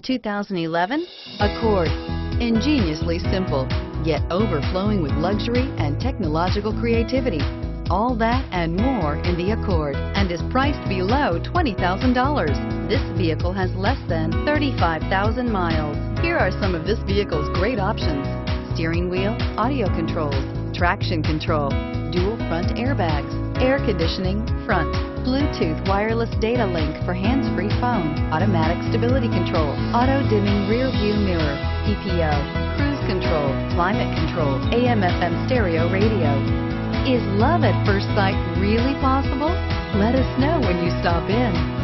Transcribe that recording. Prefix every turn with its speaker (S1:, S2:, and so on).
S1: The 2011 Accord. Ingeniously simple, yet overflowing with luxury and technological creativity. All that and more in the Accord and is priced below $20,000. This vehicle has less than 35,000 miles. Here are some of this vehicle's great options. Steering wheel, audio controls, traction control, dual front airbags, air conditioning, front, Bluetooth wireless data link for hands-free phone, automatic stability control, auto-dimming rear view mirror, PPO, cruise control, climate control, AM FM stereo radio. Is love at first sight really possible? Let us know when you stop in.